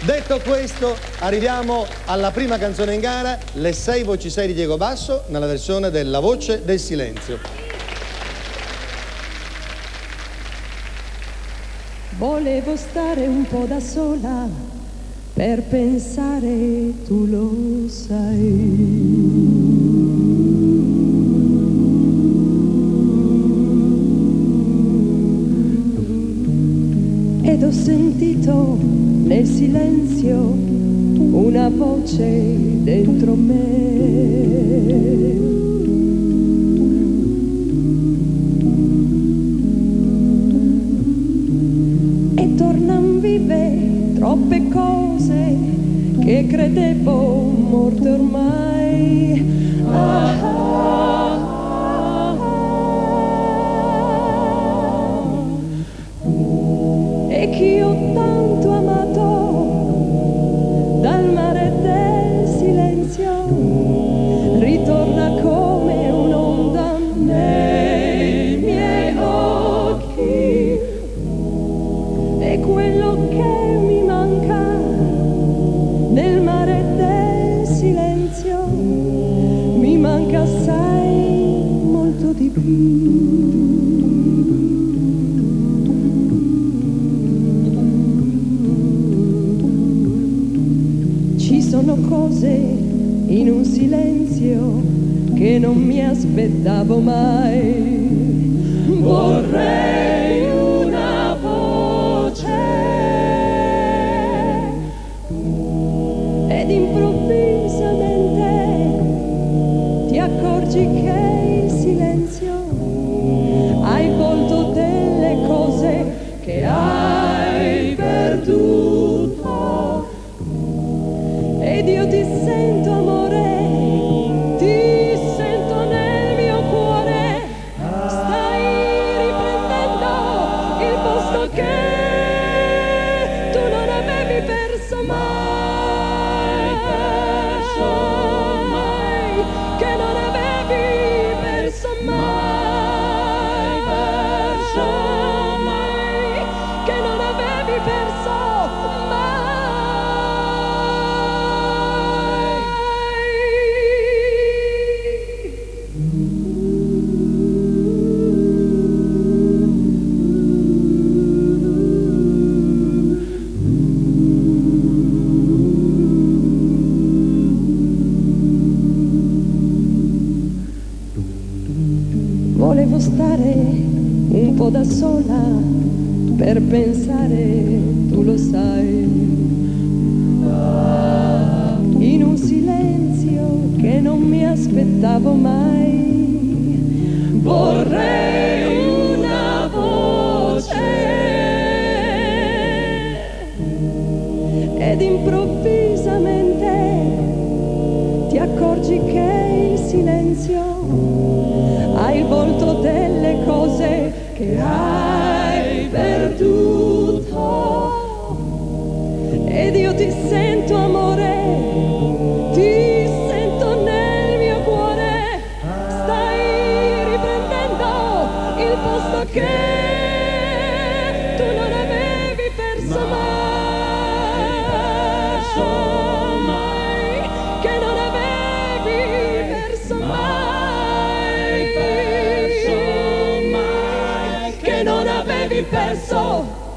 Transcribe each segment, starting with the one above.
Detto questo, arriviamo alla prima canzone in gara, Le sei voci sei di Diego Basso, nella versione della voce del silenzio. Volevo stare un po' da sola per pensare, tu lo sai. Ed ho sentito nel silenzio una voce dentro me. E tornan vive troppe cose che credevo non mi aspettavo mai. Vorrei una voce ed improvvisamente ti accorgi che il silenzio ha il volto delle cose che hai perduto ed io ti sento posto che tu non avevi perso mai, perso mai, che non avevi perso mai, perso mai, che non avevi perso mai. Stare un po' da sola per pensare, tu lo sai, in un silenzio che non mi aspettavo mai. Vorrei una voce ed improvvisamente ti accorgi che il silenzio volto delle cose che hai perduto. Ed io ti sento amore ti sento nel mio cuore. Stai riprendendo il posto che mi peso.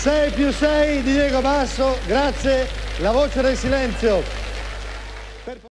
6 più 6 di Diego Basso, grazie, la voce del silenzio.